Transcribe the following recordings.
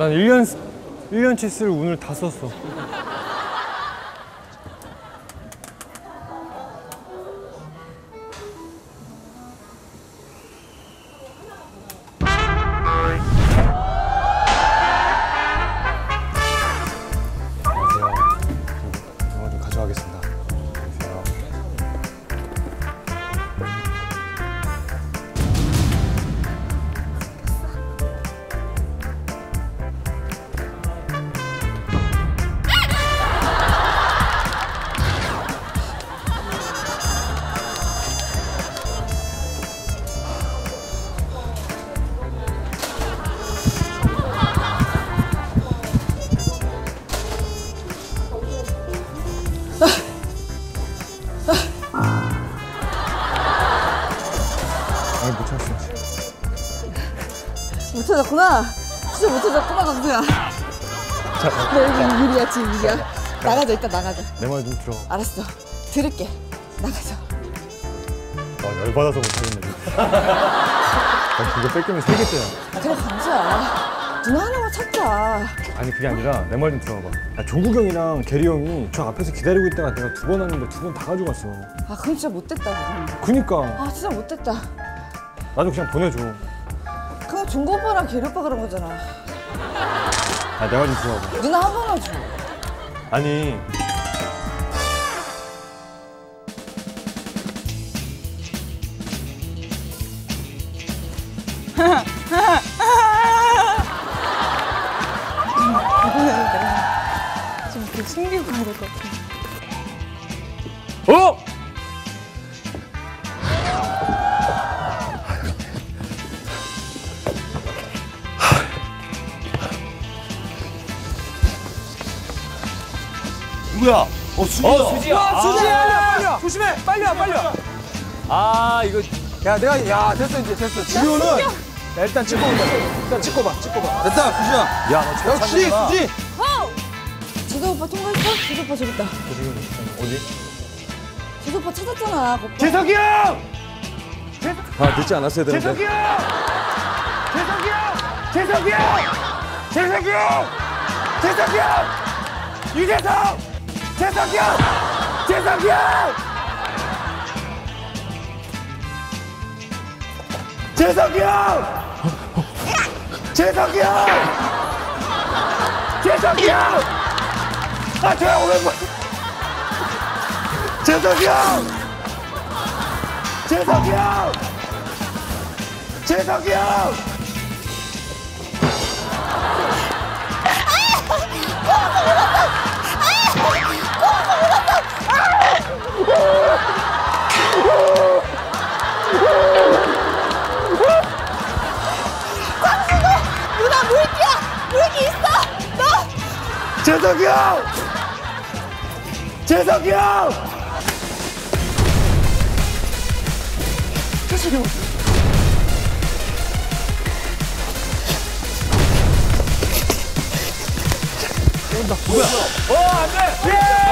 난 1년 1년치 쓸 운을 다 썼어. 진짜 못 찾았구나, 강수야. 너 여기 유리야, 지금 유리야. 나가자, 이따 나가자. 내 말 좀 들어. 알았어. 들을게. 나가자. 와 열받아서 못 하겠네. 나 그거 뺏기면 세 개째야. 그래, 강수야. 누나 하나만 찾자. 아니 그게 아니라 내 말 좀 들어봐. 아, 조국 형이랑 게리 형이 저 앞에서 기다리고 있다가 내가 두번 왔는데 두 번 다 가져갔어. 아, 그럼 진짜 못됐다, 그건. 그니까 아, 진짜 못됐다. 나도 그냥 보내줘. 그럼 종고 오빠랑 계리 오빠 그런 거잖아. 아내말좀 들어봐. 누나 한 번만 줘. 아니 좀 이렇게 숨기고 가야 될 것 같아. 어? 누구야? 어 수지야. 어, 수지야. 수지야. 빨리 와. 조심해. 빨리 와. 빨리 와. 아 이거 야 내가 야 됐어 이제 됐어. 지효는 야, 일단 찍고 온다. 일단 찍고 봐. 찍고 봐. 됐다 수지야. 야너 역시 수지. 제도 오빠 통과했어? 제도 오빠 저기 있다. 어디? 제도 오빠 찾았잖아. 오빠. 재석이 형. 아 늦지 않았어야 되는데 재석이 형. 재석이 형. 재석이 형. 재석이 형. 재석이 형. 유재석. 재석이 형. 재석이 형. 재석이 형. 재석이 형. 재석이 형. 아, 저야 오랜만. 재석이 형. 재석이 형. 재석이 형. 누나 물기야! 물기 있어! 너! 재석이 형. 재석이 형.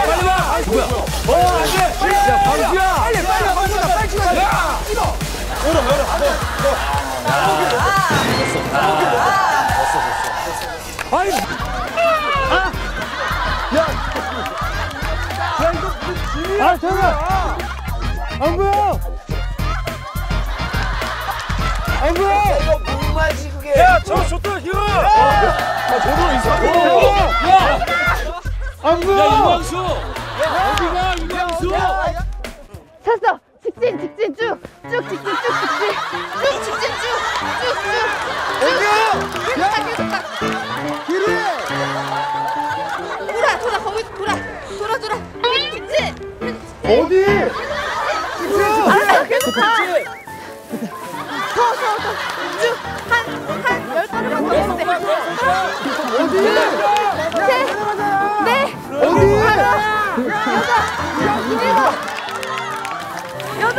빨리 와! 누구야? 어 안돼야 광수야! 빨리 빨리 와, 빨리 와, 빨리 찍어야! 돼. 찍어. 열어 열어. 아니 아 잠깐. 안 보여. 안 보여. 야저 저도 이거 야 저도 이상해 안 보여. 야 이광수 야 어디가 이광수 찾았어! 직진, 직진, 쭉! 쭉, 직진, 쭉, 직진! 쭉, 직진, 쭉! 쭉, 쭉! 어디야? 계속 가, 계속 가! 길이. 돌아, 돌아, 거기 돌아! 돌아, 돌아! 계속 직진! 어디? 알았어, 계속 가! 더, 더, 더! 쭉! 한, 한열 걸음만 더 해도 돼! 어디? 셋! 넷! 어디? 여섯! 일곱! 여덟!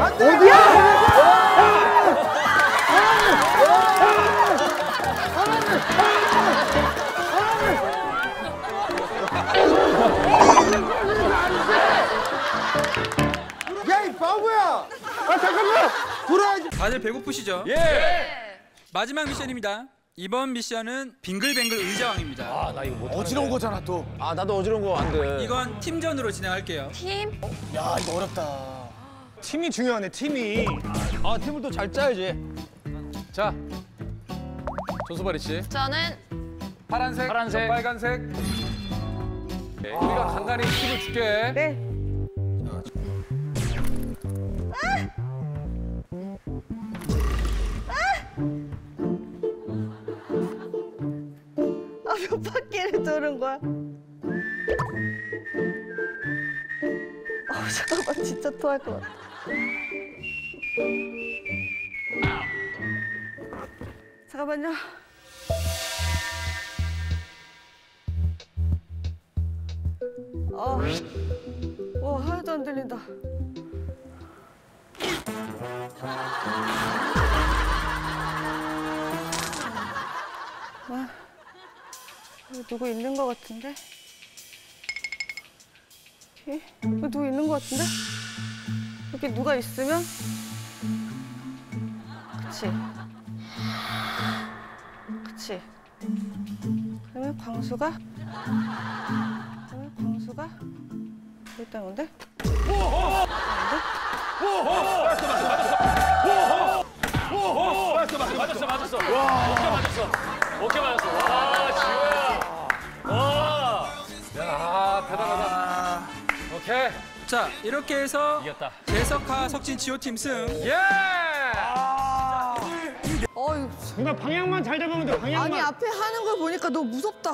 어디야? 배고프시죠? 예. 마지막 미션입니다. 이번 미션은 빙글뱅글 의자왕입니다. 어지러운 거잖아 또. 아 나도 어지러운 거 안 돼. 이건 팀전으로 진행할게요. 팀. 야 이거 어렵다. 팀이 중요하네 팀이. 아 팀을 또 잘 짜야지. 자, 전수바리 씨. 저는 파란색, 파란색, 빨간색. 네, 우리가 간간히 팁을 줄게. 네. 몇 바퀴를 도는 거야? 아, 잠깐만, 진짜 토할 것 같아. 잠깐만요. 아, 와, 하나도 안 들린다. 누구 있는 것 같은데? 여기, 여기 누구 있는 것 같은데? 여기 누가 있으면? 그치. 그치. 그러면 광수가? 그러면 광수가? 일단 온데? 맞았어, 맞았어. 오케이 맞았어. 오케이 맞았어. 와, 지호야. 오케이. 자, 이렇게 해서 이겼다. 재석하 석진 지호 팀 승. 예! 어이, 누나 방향만 잘 잡으면 돼 방향만. 아니 앞에 하는 걸 보니까 너무 무섭다.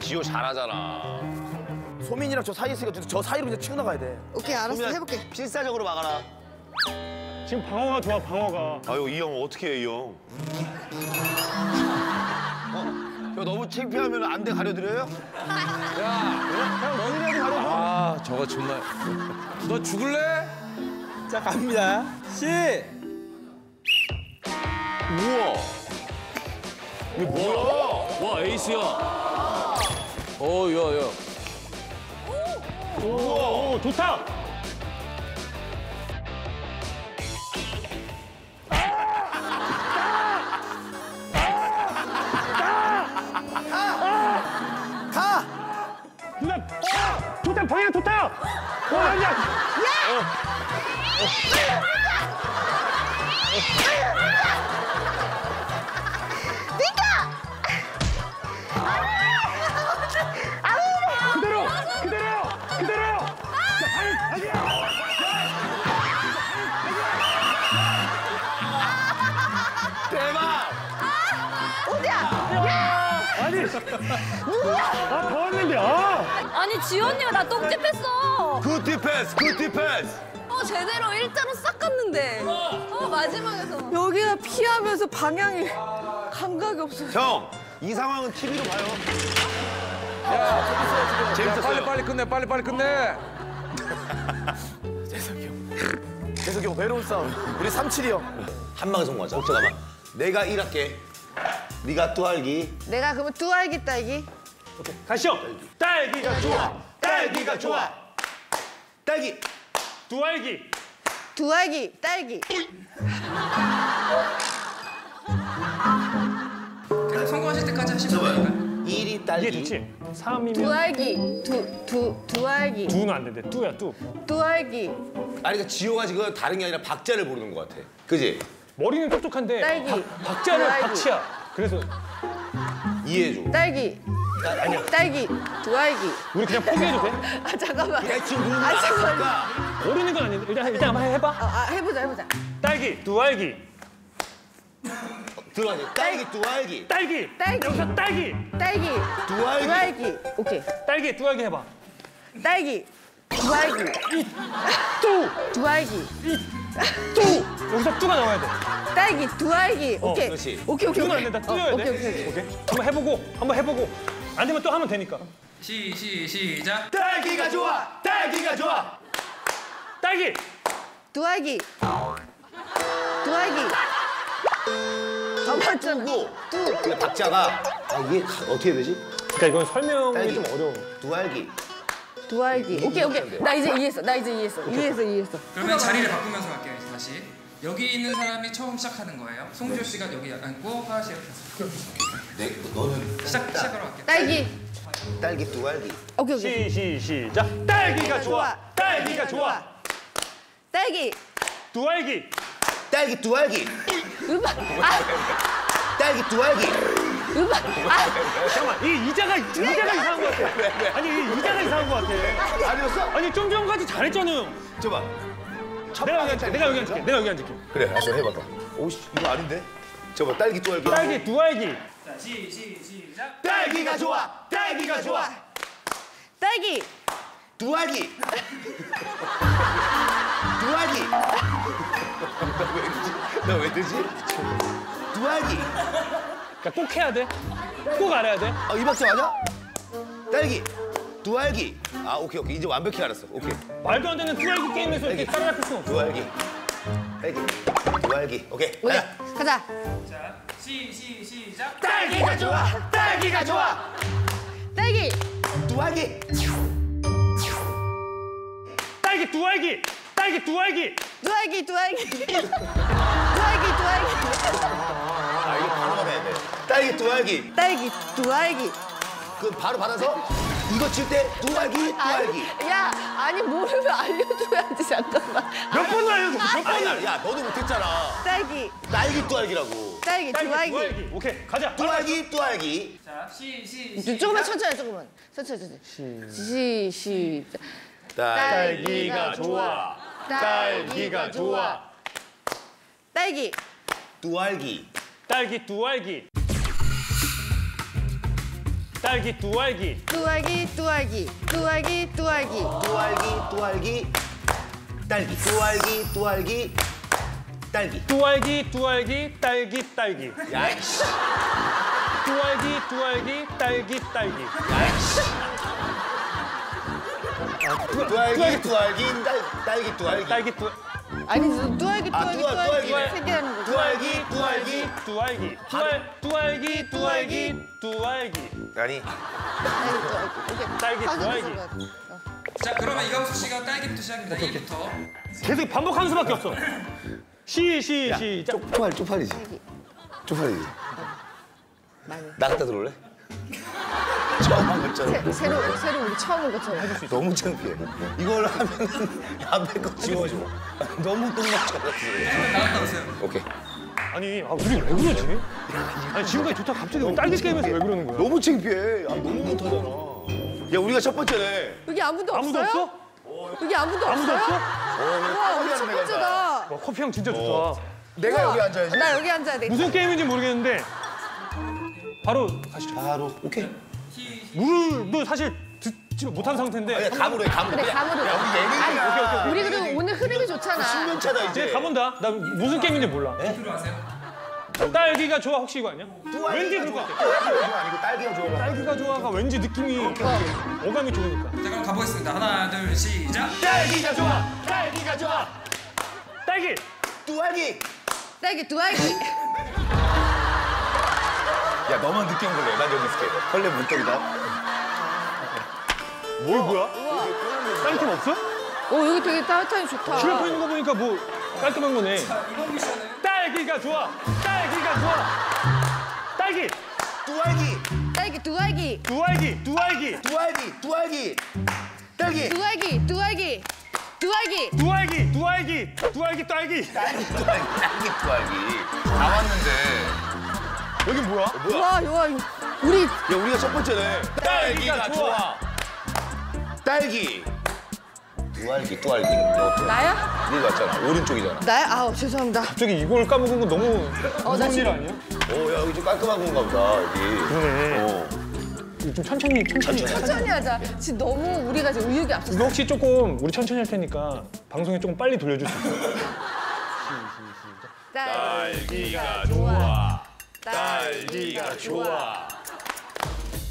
지호 잘하잖아. 소민이랑 저 사이에 있으니까 저 사이로 이제 치고 나가야 돼. 오케이 알았어 해볼게. 필사적으로 막아라. 지금 방어가 좋아 방어가. 아유 이 형 어떻게 해 이 형? 너무 창피하면 안 돼 가려드려요? 아, 저거 정말. 너 죽을래? 자 갑니다. 시! 우와. 이게 뭐야? 와, 에이스야. 어, 야, 야. 오, 오 좋다. 아! 좋다 좋다. 와 아니야. 아 더웠는데 아. 아니 지원이가 나 똥집 했어. good defense good defense! 어 제대로 일자로 싹 갔는데. 어 마지막에서. 여기가 피하면서 방향이 감각이 없어. 형! 이 상황은 TV로 봐요. 야, 재밌었어요. 빨리 빨리 끝내, 빨리 빨리 끝내. 계속 형 외로운 싸움. 우리 37이 형. 한 방에 성공하자. 잠깐만. 내가 1할게. 네가 뚜알기. 내가 그러면 뚜알기 딸기. 가시오. 딸기 가 좋아. 딸기가 좋아. 딸기. 두알기. 두알기 딸기. 성공하실 때까지 하시면 됩니다. 1이 딸기. 이게 좋지. 3이면 두알기. 두 두 두알기. 두는 안 된대. 뚜야 뚜. 두알기. 아니 그러니까 지호가 지금 다른 게 아니라 박자를 모르는 것 같아. 그지? 머리는 똑똑한데 딸기. 박, 박자는 두알기. 박치야. 그래서 이해해줘. 딸기. 딸기. 두알기. 우리 그냥 포기해도 돼? 아 잠깐만. 대충 누르는 아, 알았으니까. 모르는 건 아닌데 일단 일단 한번 해봐. 아, 아 해보자 해보자. 딸기, 두알기, 들어가지. 딸기 뚜알기. 딸기. 딸기. 여기서 딸기, 딸기. 두알기. 두알기. 오케이. 딸기, 두알기 해봐. 딸기. 두알기. 뚜, 두알기. 뚜. 여기서 뚜가 나와야 돼. 딸기. 두 알기. 어, 오케이. 그렇지. 오케이 오케이. 뚜는 안 오케이. 된다. 어, 뚜여야 오케이 돼. 오케이 오케이. 한번 해보고, 한번 해보고. 안 되면 또 하면 되니까. 시, 시, 시작. 딸기가 좋아. 딸기가 좋아. 딸기, 두 알기. 두 알기. 아 맞잖아. 뚜고. 뚜. 그 박자가 아 이게 어떻게 되지? 그러니까 이건 설명이 딸기. 좀 어려워. 두 알기. 두 알기. 오케이 오케이. 나 이제 이해했어. 나 이제 이해했어. 이해했어 이해했어. 그러면 자리를 바꾸면서 갈게요, 이제 다시. 여기 있는 사람이 처음 시작하는 거예요. 송지효 씨가 여기 앉고 하하 씨가 내 너는 시작 시작하러 갈게요. 딸기. 딸기 두 알기. 오케이 오케이. 시, 시, 시작. 딸기가 좋아. 딸기가 좋아. 딸기. 두 알기. 딸기 두 알기. 음악. 아, 딸기 두 알기. 잠깐만, 이 이자가, 이자가 이상한 것 같아. 아니, 이 이자가 이상한 것 같아. 아니었어? 아니, 좀 전까지 잘했잖아요. 줘봐. 내가 여기 앉을게, 내가 여기 앉을게, 내가 여기 앉을게. 그래, 한번 해봐봐. 오씨, 이거 아닌데? 줘봐, 딸기 두 알기. 딸기 두 알기. 자, 시, 시, 시작. 딸기가 좋아. 딸기가 좋아. 딸기. 두 알기. 두 알기. 너왜 드지? 두 알기. 그러니까 꼭 해야 돼. 꼭 알아야 돼. 아, 이 박자 맞아? 딸기. 두 알기. 아, 오케이, 오케이. 이제 완벽히 알았어. 오케이. 말도 안 되는 두알기 게임에서 이렇게 따라갈 수는 없어. 두 알기. 딸기. 두 알기. 오케이. 오케이. 가자. 가자. 자, 시, 시, 시작. 딸기가 좋아. 딸기가 좋아. 딸기. 두 알기. 딸기 두알기. 딸기 두알기. 두알기 두알기. 두알기 두알기. 아, 이거 바로 받아야 돼. 딸기 두 알기. 딸기 두 알기. 그 바로 받아서 이거 칠 때 두 알기, 두 알기. 야, 아니 모르면 알려줘야지 잠깐만. 몇 번을 알려줘? 몇 번을. 야, 너도 못했잖아. 딸기. 딸기 두 알기라고. 딸기 딸기 두알기. 두알기. 오케이, 가자. 두 알기, 두 알기. 자, 시, 시, 시. 조금만 천천히 조금만. 천천히 천천히. 시 시작. 딸기가 좋아. 딸기가 좋아. 딸기. 두 알기. 딸기 두 알기. 딸기 두알기. 두알기 두알기. 두알기 두알기. 두 알기, 두 알기. 딸기. 두 알기, 두 알기. 딸기. 두알기 두알기 딸기 딸기. 야, 이씨. 두알기 두알기 딸기 딸기. 두 알기, 두 알기. 딸, 딸기, 두 알기. 딸기 두 아니 두알기 아, 두알기 두알, 두알기 두알기네. 세개 하는 거. 두 알기, 두 알기. 두알기. 두알 두알기 두알기 두알기. 아니. 딸기 두알기. 자, 그러면 이광수 씨가 딸기부터 시작입니다. 2부터. 계속 반복하는 수밖에 없어. 시 시 시작. 쪽팔, 쪽팔이지. 쪽팔이지. 나 갖다 들어올래? 처음 한 것처럼. 새 로 새로 우리 처음 온 것처럼. 너무 창피해. 이걸 하면은 앞에 거 지워줘. 너무 않았어. 나갔다 오세요. 오케이. 아니 아 우리 왜 그러지? 아니 지금까지 좋다 갑자기 왜 딸기 게임에서 왜 그러는 거야? 너무 창피해. 아, 너무 못하잖아. 야, 우리가 첫 번째네. 여기 아무도 아무도 없어요? 없어? 여기 아무도 아무도 없어요? 없어? 와, 우리 첫 번째다. 와 커피 향 진짜 좋다. 내가 여기 앉아야지. 나 여기 앉아야 돼. 무슨 게임인지 모르겠는데 바로 가시죠. 바로. 오케이. 물도 사실 듣지 못한 상태인데 아니, 감으로 해, 감으로. 그래, 야, 감으로. 야, 우리 예능이야. 오케이, 오케이, 우리 그리고 오늘 흐름이 좋잖아. 10년 차다, 이제. 가본다. 나 무슨 게임인지 몰라. 들어가세요. 딸기가 좋아 혹시 이거 아니야? 왠지 그럴 것 같아. 딸기가 아니고 딸기가 좋아. 딸기가 좋아가 왠지 느낌이 어 감이 좋으니까. 자, 그럼 가보겠습니다. 하나, 둘, 시작. 딸기가 좋아. 딸기가 좋아. 딸기. 뚜알기. 딸기 두알기. 야, 너만 늦게 온 걸래. 난 여기 있을게. 설레 문떡이다. 뭘 뭐야? 팀 없어? 오 여기 되게 따뜻하니 좋다. 줄 앞에 있는 거 보니까 뭐 깔끔한 거네. 딸기가 좋아. 딸기가 좋아. 딸기. 뚜알기. 딸기 두알기. 두알기. 두알기. 뚜알기. 뚜알기. 딸기. 두알기 두알기. 두알기. 두알기. 두알기. 두알기 딸기. 딸기 뚜알기. 딸기 뚜알기. 다 왔는데. 여기 뭐야? 뭐야? 와, 와, 우리 야, 우리가 첫 번째네. 딸기가 좋아. 딸기. 뚜알기, 뚜알기. 너, 나야? 네 맞잖아. 오른쪽이잖아. 나야? 아우 죄송합니다. 갑자기 이걸 까먹은 거 너무 나 무서운 일 지금- 아니야? 오, 야, 여기 좀 깔끔한 건가 보다, 여기. 그러네. 어. 좀 천천히 천천히. 천천히 하자. 지금 너무 우리가 지금 의욕이 앞섰어. 이거 혹시 조금 우리 천천히 할 테니까 방송에 조금 빨리 돌려줄 수 있어? 딸기가 좋아. 딸기가 좋아.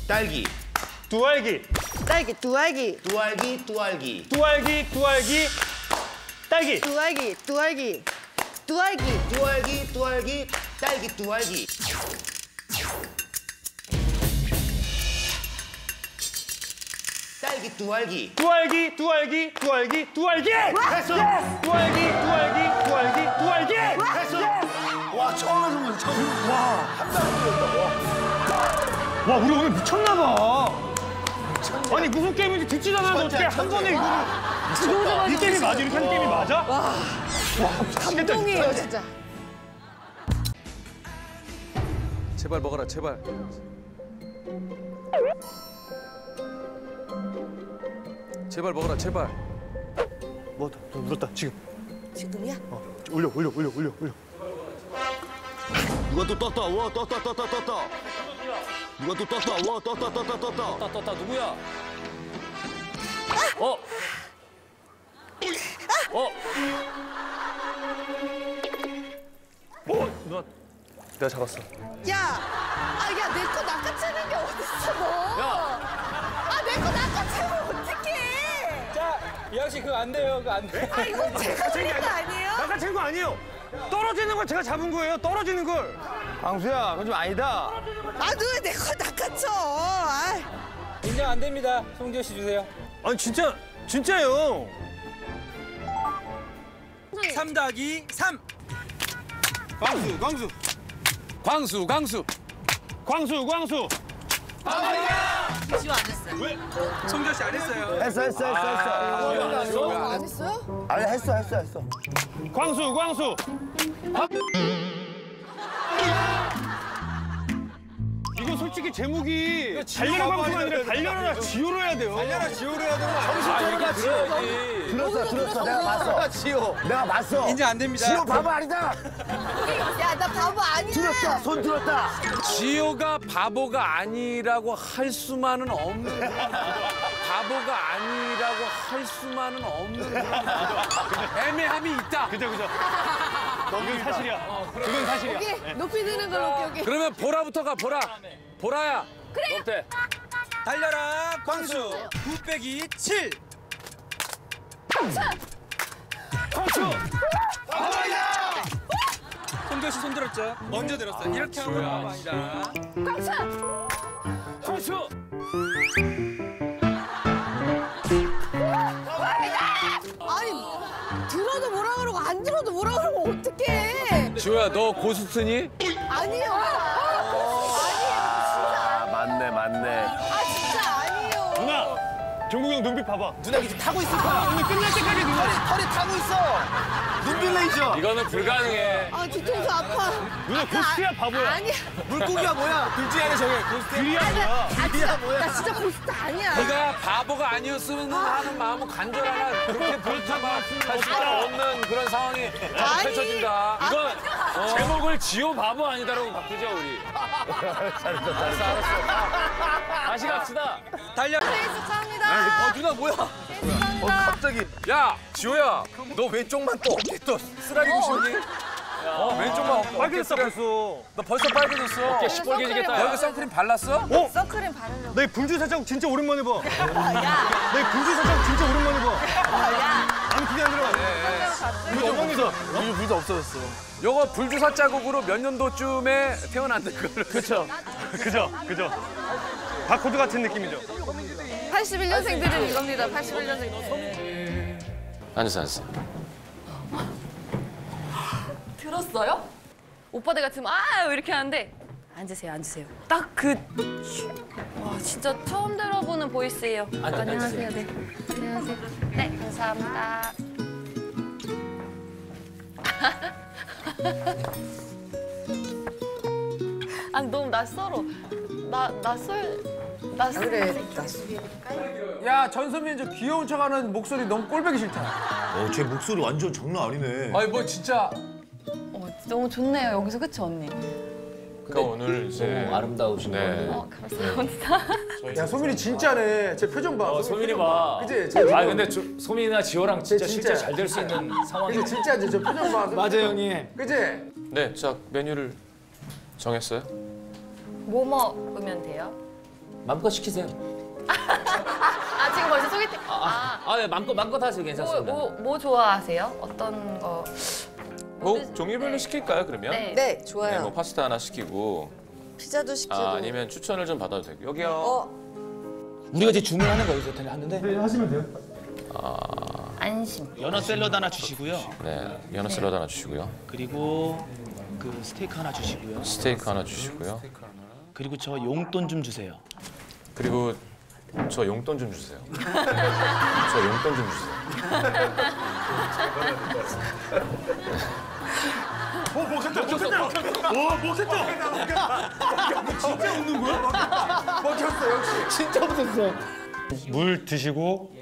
딸기. 두알기. 딸기 두알기. 뚜알기, 뚜알기. 두알기. 두알기. 딸기. 두알기 두알기. 두알기. 뚜알기, 뚜알기. 딸기, 뚜알기. 딸기 뚜알기. 두알기 두알기 두알기 두알기 됐어. 두알기 두알기 두알기 두알기 됐어. 와 처음 해본 거지 처음. 와 우리 오늘 미쳤나 봐 아니 무슨 게임인지 듣지도 않았는데 어떻게 한 번에 이거를 이 게임이 맞아? 이렇게 하는 게임이 맞아? 와 미치겠다 감동이에요 진짜. 제발 먹어라 제발. 제발 먹어라 제발. 뭐 눌렀다 지금 지금이야? 올려 올려 올려 올려 올려 누가 또 떴다. 와 떴다 떴다 떴다. 누가 또 떴다. 와 떴다 떴다 떴다. 떴다 떴다 누구야? 어? 어? 어 누나 내가 잡았어 야, 아, 야, 내 거 낚아채는 게 어딨어, 너? 야! 아, 내 거 낚아채면 어떡해? 자, 이학 씨 그거 안 돼요. 그거 안 돼. 아, 이거 제가 그린 거 아니에요? 아까 챈거 아니에요 떨어지는 걸 제가 잡은 거예요 떨어지는 걸 광수야, 그건 좀 아니다. 아, 너왜내거 낚아쳐? 아, 인정 안 됩니다. 송지효 씨 주세요. 아니 진짜 진짜요 3 더하기 3. 광수 광수 광수 광수. 광수 광수 씨안 했어요. 했어 했어 했어 했어. 안 했어요? 아니 했어 했어 했어. 광수 광수 이거 솔직히 제목이 달려라 광수가 아니라 달려라 지효로 해야 돼요 달려라 지효로 해야 아 이게 들어야지. 들었어 들었어 내가 봤어. 지효. 내가 봤어. 인정 안 됩니다. 지호 바보 아니다. 야, 나 바보 아니야. 들었다 손 들었다. 지효가 바보가 아니라고 할 수만은 없는 바보가 아니라고 할 수만은 없는 애매함이 있다. 그죠 그죠 그건 사실이야 그건 사실이야 오케이, 높이 드는 걸로 오케이, 오케이. 그러면 보라부터 가 보라. 보라야. 그래. 어때? 달려라 광수. 9 빼기 7. 광수 송지효 씨손 들었죠? 먼저 들었어요. 이렇게 거 아니다. 광수 아니, 안 들어도 뭐라 그러고, 어떡해. 지효야 너 ghost니? 아니에요. 종국 형 눈빛 봐봐 누나 이제 타고 있을 거야. 오늘 끝날 때까지 누나 털이 타고 있어. 눈빛 레이저. 이거는 불가능해. 아, 뒤통수 아파. 누나 ghost야 바보야 아니야. 물고기야 뭐야? 둘 중에 하나 정해. ghost. 귀리야 뭐야 아, 진짜, 나 진짜 ghost 아니야. 네가 바보가 아니었으면 하는 마음은 간절하나 그렇게 불타만 할 수밖에 없는 그런 상황이 아니. 펼쳐진다. 이건 어, 제목을 지효 바보 아니다라고 바꾸자 우리. 알았어 알았어. 다시 갑시다. 달려. 생일 축하합니다. 어 누나 뭐야? 축하합니다. 갑자기. 야 지효야 너 왼쪽만 또 어깨 또 쓰라리 부시니? 어 왼쪽만 어깨 빨개졌어 벌써 너 벌써 빨개졌어. 어깨 시뻘개지겠다. 여기 선크림 발랐어? 선크림 바르려고. 너희 불주사 자국 진짜 오랜만에 봐 야, 너희 불주사 자국 진짜 오랜만에 봐 야. 아니 그게 아니라 우리 어머니서 불도 없어졌어. 요거 불주사 자국으로 몇 년도쯤에 태어났는 걸로. 그렇죠. 그죠 그죠 바코드 같은 느낌이죠 81년생들은 이겁니다. 81년생들. 앉으세요 앉으세요. 들었어요? 오빠들 같으면 아 이렇게 하는데 앉으세요 앉으세요 딱 그 와 진짜 처음 들어보는 보이스예요 안녕하세요 네 안녕하세요 네 감사합니다 아니 너무 낯설어 나 낯설 낯설 그래. 야, 전소민 저 귀여운 척하는 목소리 너무 꼴보기 싫다. 어, 제 목소리 완전 장난 아니네. 아니 뭐 진짜 어, 너무 좋네요 여기서 그치 언니 그러니까 오늘 이제 아름다우신 네. 어 감사합니다 야, 소민이 진짜네. 제 표정 봐. 소민이 봐. 그치? 제 아 근데 저, 소민이나 지호랑 진짜 진짜. 실제 잘 될 수 있는 상황이. 이게 진짜지? 저 표정 봐. 맞아, 형님. 그치? 네, 자 메뉴를 정했어요? 뭐 먹으면 돼요? 마음껏 시키세요. 아 지금 벌써 소개팅 아, 아, 네, 마음껏 마음껏 하세요. 뭐, 괜찮습니다. 뭐, 뭐 좋아하세요? 어떤 거? 뭐 네. 종류별로 네. 시킬까요 그러면? 네. 네, 네, 좋아요. 뭐 파스타 하나 시키고 피자도 시키고. 아, 아니면 추천을 좀 받아도 되고 여기요. 어, 우리가 이제 주문하는 거예요, 이제 하는데. 네, 하시면 돼요. 안심. 연어 샐러드 하나 주시고요. 네, 연어 샐러드 하나 주시고요. 그리고 그 스테이크 하나 주시고요. 스테이크 하나 주시고요. 그리고 저 용돈 좀 주세요. 그리고 저 용돈 좀 주세요. 저 용돈 좀 주세요. 어 먹혔다 먹혔다 먹혔다. 와 먹혔다. 진짜 웃는 거야? 먹혔어 역시. 진짜 없었어. 물 드시고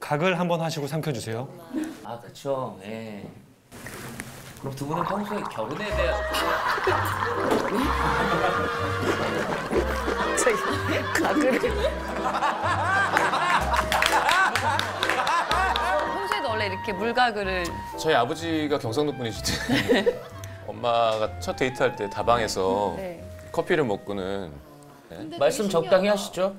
각을 한번 하시고 삼켜주세요. 아 그쵸. 예. 그럼 두 분은 평소에 결혼에 대한 평소에도 원래 이렇게 물가글을 저희 아버지가 경상도 분이시대. 엄마가 첫 데이트할 때 다방에서 네. 커피를 먹고는 말씀 적당히 하시죠.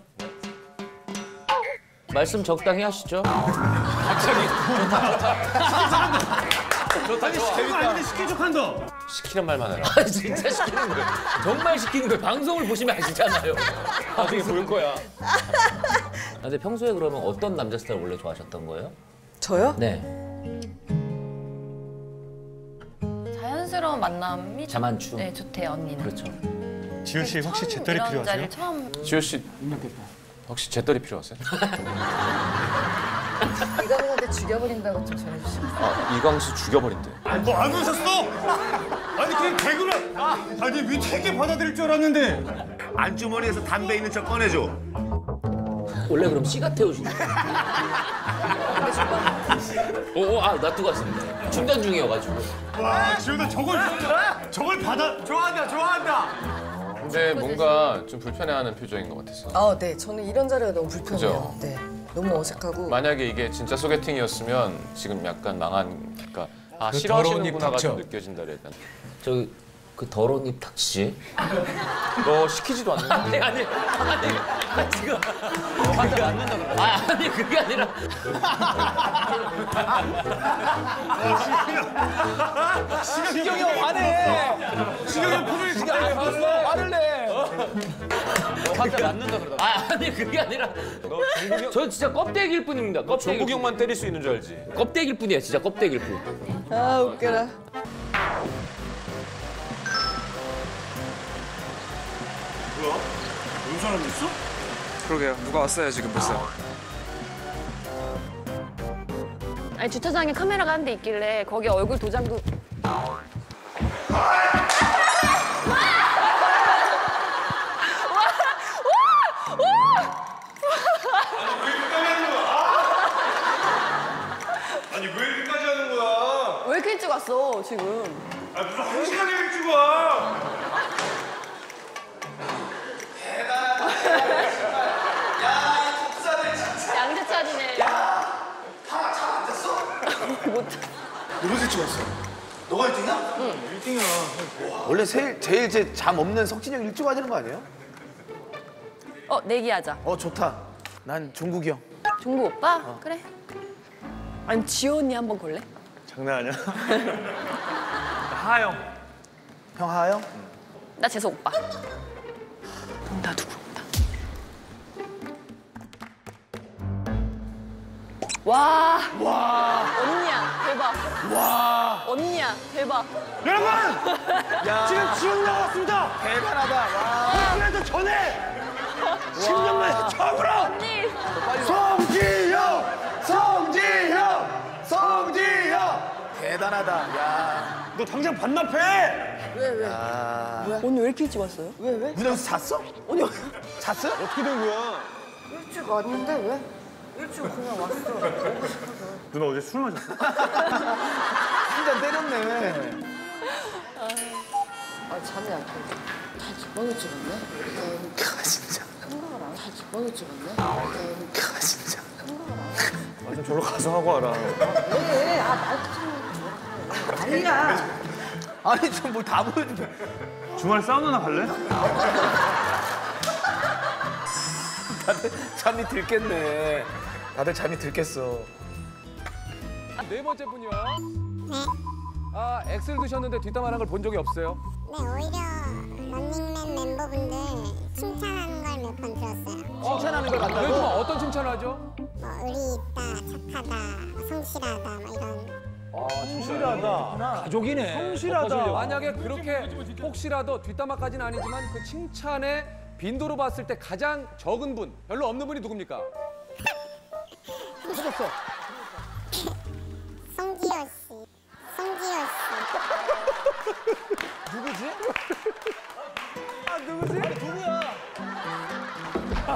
말씀 적당히 하시죠. 그거 아닌데 시켜족한다. 시키는 말만 해라. 아 진짜 시키는 거예요. 정말 시키는 거예요. 방송을 보시면 아시잖아요. 나중에 볼 거야. 아, 근데 평소에 그러면 어떤 남자 스타일 원래 좋아하셨던 거예요? 저요? 네. 자연스러운 만남이 좋- 자만추. 네 좋대요 언니는. 그렇죠. 지우 씨 혹시 처음 재떨이 이런 필요하세요? 자리를 처음 지호 씨 혹시 재떨이 필요하세요? 이강인한테 죽여버린다고 좀 전해주시면. 아, 이광수 죽여버린대. 뭐안 웃었어? 아니 그냥 개그를 아니 왜 되게 받아들일 줄 알았는데 안주머니에서 담배 있는 척 꺼내줘. 원래 그럼 씨가 태우시는 거예요? 오, 아, 놔두고 왔습니다. 충전 중이어가지고. 와 지효다 저걸 저걸 받아 좋아한다 좋아한다. 근데 뭔가 좀 불편해하는 표정인 것 같았어. 아, 네. 저는 이런 자리가 너무 불편해요. 그죠? 네. 너무 어색하고. 만약에 이게 진짜 소개팅이었으면 지금 약간 망한 그러니까 아 그 싫어하시는구나가 좀. 느껴진다 약간. 저기, 그 더러운 입 닥치지? 너 시키지도 않는데. 아니, 아니, 아니, 지금. 그게 아, 아니, 그게 아니라. 시경이 형 화내. 아, 아니, 그게 아니라. 저 진짜 껍데기일 뿐입니다. 껍데기. 종국이 형만 때릴 수 있는 줄 알지. 껍데기일 뿐이에요, 진짜 껍데기일 뿐. 아, 웃겨라. 온 사람 있어? 그러게요. 누가 왔어요 지금 벌써? 아니 주차장에 카메라가 한 대 있길래 거기 얼굴 도장도 아니 왜 이렇게까지 하는 거야? 왜 이렇게 일찍 왔어 지금? 아 무슨 한 시간에 일찍 와? 양세찬이네. 누구 일찍 왔어? 너가 1등이야? 원래 제일 제일 제 잠 없는 석진이 형 일찍 와야 되는 거 아니에요? 어 내기하자. 어 좋다. 난 종국이 형. 종구 오빠? 그래. 아니 지호 언니 한번 걸래? 장난 아니야? 하영. 형 하영? 나 재석 오빠. 나 누구? 나. 와. 와. 언니야 대박. 와. 언니야 대박. 여러분 지금 지금 나왔습니다. 대단하다. 와. 그래도 전에 10년 만에 처음으로 언니. 성지형! 성지형! 성지형! 대단하다. 야. 너 당장 반납해. 오늘 왜 이렇게 일찍 왔어요? 왜, 왜? 문영수 잤어? 아니, 잤어? 어떻게 된 거야? 일찍 왔는데 왜? 일찍 그냥 왔어. 누나 어제 술 마셨어? 한잔 때렸네. 아, 잠이 안 깨. 다 집어넣어 찍었네? 야, 진짜. 생각을 안 해. 다 집어넣어 찍었네? 야, 진짜. 아, 좀 저로 가서 하고 와라. 왜? 아, 말도 좀 난리야. 아니, 좀 뭘 다 보여주면. 주말에 사우나나 갈래? 다들 잠이 들겠네. 다들 잠이 들겠어. 네 번째 분이요. 아 X를 드셨는데 뒷담화한 걸본 적이 없어요? 네, 오히려 런닝맨 멤버분들 칭찬하는 걸 몇 번 들었어요. 칭찬하는 걸 만나고. 요즘 어떤 칭찬을 하죠? 뭐 의리 있다, 착하다, 뭐 성실하다, 막 이런. 성실하다. 가족이네. 성실하다. 만약에 그렇게 혹시라도 뒷담화까지는 아니지만 그 칭찬에 빈도로 봤을 때 가장 적은 분, 별로 없는 분이 누굽니까? 터졌어. 송지효 씨. 송지효 씨. 누구지? 아 누구지? 누구야?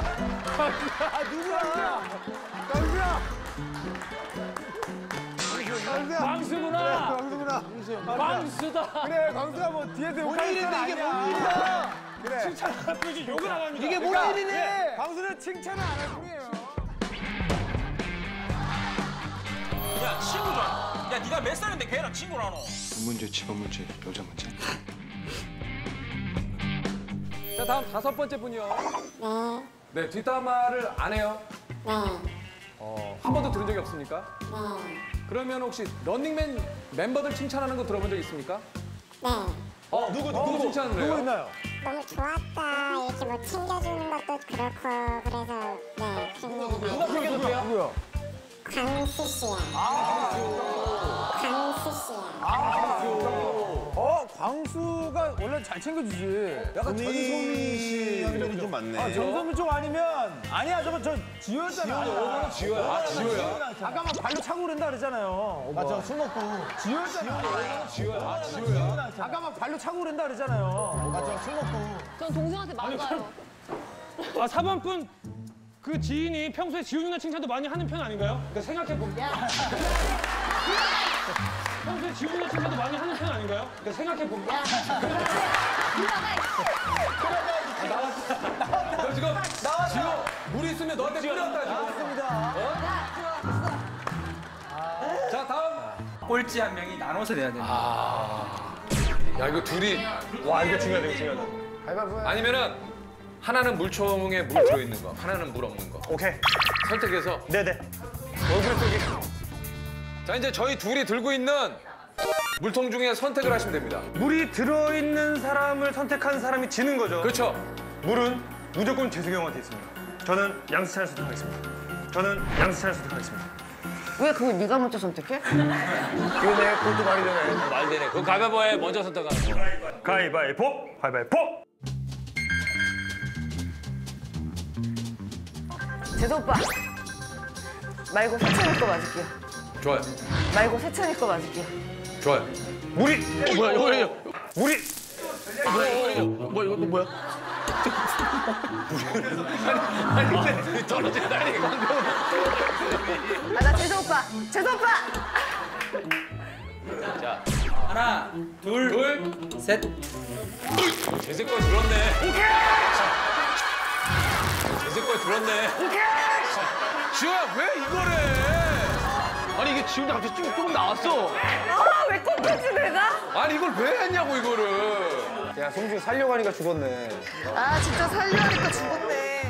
아 누구야? 강수야. 광수구나. 광수구나. 광수다. 그래 광수야 뭐 뒤에서 욕할 일인데 이게 뭔 일이야? 그래. 칭찬 안 하지 욕을 안 합니다. 이게 뭔 일이니? 광수는 칭찬을 안 할 뿐이에요. 야 친구잖아. 야 네가 몇 살인데 걔랑 친구라노? 문제, 집안 문제, 여자 문제. 자 다음 다섯 번째 분이요. 네, 네 뒷담화를 안 해요. 네, 어, 한 번도 들은 적이 없습니까? 네, 그러면 혹시 런닝맨 멤버들 칭찬하는 거 들어본 적 있습니까? 네. 어 누구 누구 칭찬을 해요? 누구 있나요? 너무 좋았다. 이렇게 뭐 챙겨주는 것도 그렇고 그래서 네 그런 얘기. 누구야? 광수 씨야. 광수 씨야. 어 광수가 원래 잘 챙겨주지. 약간 전소민 씨. 이름이 좀 많네. 아 전소민 쪽 아니면 아니야 저거 저 지효였잖아. 지효야. 아 지효야. 아까 막 발로 차고 그런다 그랬잖아요. 맞아 술 먹고. 지효였잖아. 지효야. 아 지효야. 아까 막 발로 차고 그런다 그랬잖아요. 맞아 술 먹고. 전 동생한테 막아요. 아, 4번 분, 그 지인이 평소에 지효 누나 칭찬도 많이 하는 편 아닌가요? 그러니까 생각해보면. 평소에 누나 칭찬도 많이 하는 편 아닌가요? 그러니까 생각해보면. 너 지금 지효 물 있으면 너한테 뿌렸다 지금. 맞습니다. 자 다음. 꼴찌 한 명이 나눠서 내야 됩니다. 야 이거 둘이 와, 이거 중요하다, 이거 중요하다. 아니면은 하나는 물총에 물 들어있는 거, 하나는 물 없는 거. 오케이. 선택해서. 네네. 얼굴 속에. 자 이제 저희 둘이 들고 있는 물통 중에 선택을 하시면 됩니다. 물이 들어있는 사람을 선택한 사람이 지는 거죠. 그렇죠. 물은 무조건 재승이 형한테 있습니다. 저는 양수찬을 선택하겠습니다. 저는 양수찬을 선택하겠습니다. 왜 그걸 네가 먼저 선택해? 이거 내가 그것도 말이 되네. 말 되네. 그 가위바위보에 먼저 선택하는 거. 가위바위보! 가위바위보! 재수 오빠 말고 세찬이 거 맞을게요. 좋아요. 말고 세찬이 거 맞을게요. 좋아요. 물이! 뭐야 이거 이거 물이! 뭐야 이거 뭐야? 아나 재수 오빠, 재수 오빠. 하나, 둘, 둘. 셋. 제세 거 들었네. 제세 거 들었네. 지호야 왜 이거래? 아니 이게 지훈이 갑자기 쭉 조금 나왔어. 아왜 꼽혔지 내가? 아니 이걸 왜 했냐고 이거를. 야 송지효 살려고 하니까 죽었네. 아 진짜 살려니까 죽었네.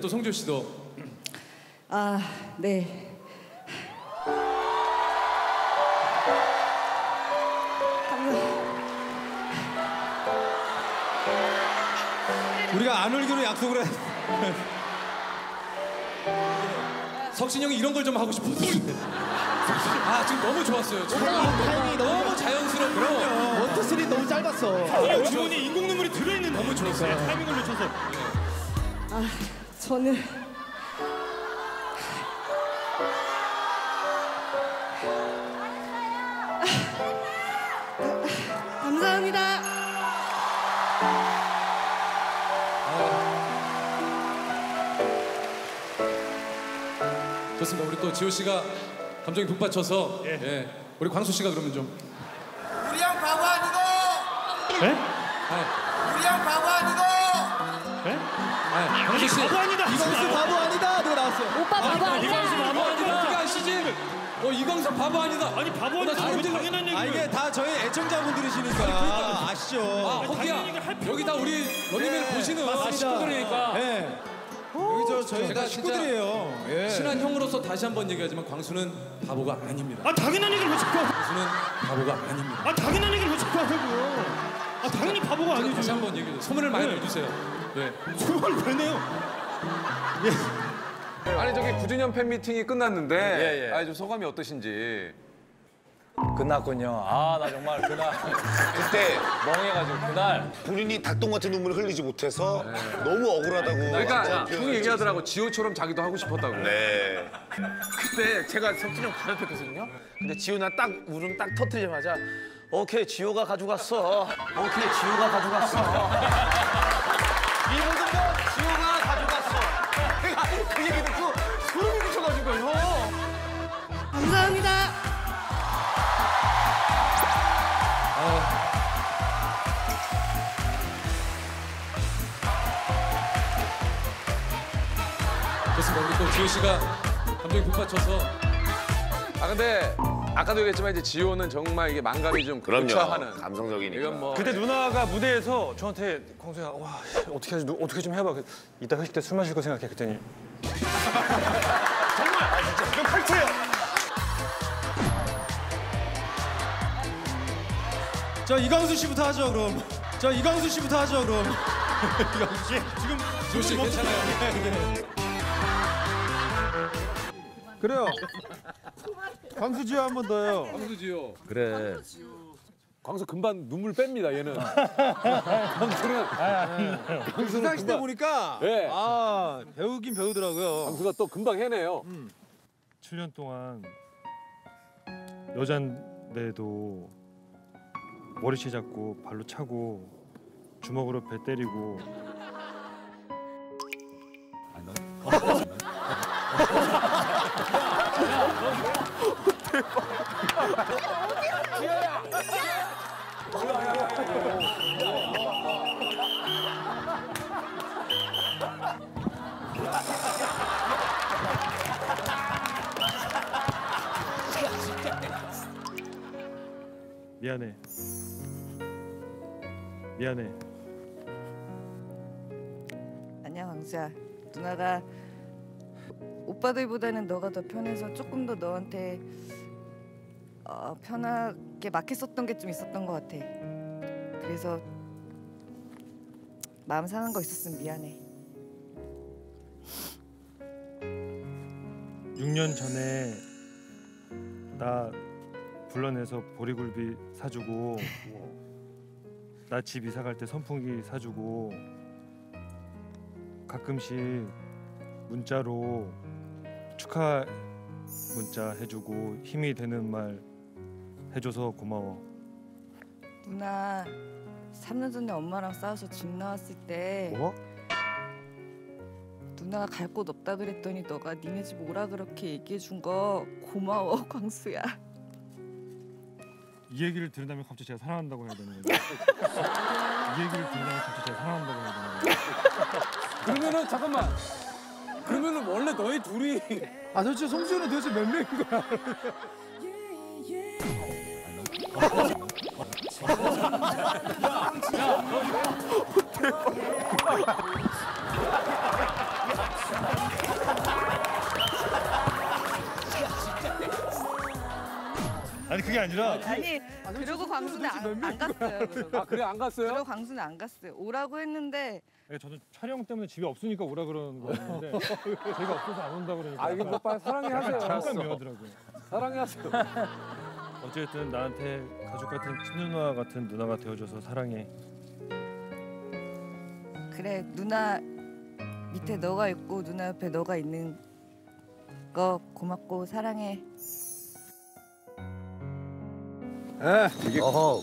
또 성조 씨도 아 네. 우리가 안 울기로 약속을 해. 석진 형이 이런 걸 좀 하고 싶었는데. 아 지금 너무 좋았어요. 타이밍이 너무 자연스럽고. 원투쓰리 너무 짧았어. 주머니에 인공 눈물이 들어있는 너무 좋았어요. 타이밍을 놓쳐서. 아 저는 또 지호 씨가 감정이 북받쳐서 예. 우리 광수 씨가 그러면 좀. 우리 형 바보 아니고 네? 우리 형 바보 아니고 아, 광수 씨. 바보 아니다. 이광수 바보 아니다. 누가 나왔어요? 오빠 바보 아니야. 이광수 바보 아니다. 어떻게 아시지? 어 이광수 바보 아니다. 아니, 바보 아니다. 나 이거 당연한 얘기를. 아 이게 다 저희 애청자분들이시니까 아시죠? 아 허기야. 여기 다 우리 런닝맨을 보시는 맞습니다. 식구들이니까. 네. 여기 저 저희 다 제가 식구들이에요. 예. 친한 형으로서 다시 한 번 얘기하지만 광수는 바보가 아닙니다. 아 당연한 얘기를 왜 자꾸 광수는 바보가 아닙니다. 아 당연한 얘기를 왜 자꾸 하냐고요 아 당연히 바보가 아니죠 다시 한번 얘기해 소문을 많이 네. 내주세요. 예. 소문을 왜 내요 아니 저기 9주년 팬 미팅이 끝났는데 예, 예. 아니 좀 소감이 어떠신지. 끝났군요. 아, 나 정말 그날 그때 멍해가지고 그날 본인이 닭똥 같은 눈물을 흘리지 못해서 너무 억울하다고. 그러니까 형이 표현을 얘기하더라고 지호처럼 자기도 하고 싶었다고. 네. 그때 제가 석진이 형 바로 옆했거든요. 근데 지호나 딱 울음 딱 터트리자마자 오케이 지호가 가져갔어. 오케이 지호가 가져갔어. 지호 씨가 감정이 북받쳐서 아 근데 아까도 얘기했지만 이제 지호는 정말 이게 망감이 좀 그럼요. 교차하는. 감성적이니까. 이건 뭐 그때 누나가 무대에서 저한테 광수야 와 어떻게 하지 누- 어떻게 좀 해봐 그, 이따 회식 때 술 마실 거 생각해 그랬더니 자 이광수 씨부터 하죠 그럼. 자 이광수 씨부터 하죠 그럼. 이광수 씨 지금 지호 씨 괜찮아요. 그래요. 광수지호 한 번 더요. 광수 지호. 그래. 광수 금방 눈물 뺍니다 얘는. 광수는 광수는 시상식 때 금방 보니까 예. 아 배우긴 배우더라고요. 광수가 또 금방 해내요. 7년 동안 여잔데도 머리채 잡고 발로 차고 주먹으로 배 때리고 미안해 미안해 아니야 광수야. 누나가 오빠들보다는 너가 더 편해서 조금 더 너한테 어, 편하게 막혔었던 게 좀 있었던 것 같아. 그래서 마음 상한 거 있었으면 미안해. 6년 전에 나 불러내서 보리굴비 사주고 나 집 이사 갈 때 선풍기 사주고 가끔씩 문자로 축하 문자 해주고 힘이 되는 말 해줘서 고마워. 누나 3년 전에 엄마랑 싸워서 집 나왔을 때 뭐? 누나가 갈 곳 없다 그랬더니 너가 니네 집 오라 그렇게 얘기해 준 거 고마워 광수야. 이 얘기를 들은 다음에 갑자기 제가 사랑한다고 해야 되는 거죠? 이 얘기를 들은 다음에 갑자기 제가 사랑한다고 해야 되는 거죠? 그러면은 잠깐만. 그러면은 원래 너희 둘이 아 도대체 송지효는 도대체 몇 명인 거야? 아니 그게 아니라 아니 그러고 광수는 안, 안 갔어요. 그러고. 아 그래 안 갔어요? 그러고 광수는 안 갔어요. 오라고 했는데 예, 저는 촬영 때문에 집에 없으니까 오라 그러는 거였는데 제가 없어서 안 온다 그러니까 아 이거 뭐 빨리 사랑해 하세요. 잠깐 미워하더라고요. 사랑해 하세요. 어쨌든 나한테 가족 같은 친누나 같은 누나가 되어줘서 사랑해. 그래 누나 밑에 너가 있고 누나 옆에 너가 있는 거 고맙고 사랑해. 어허.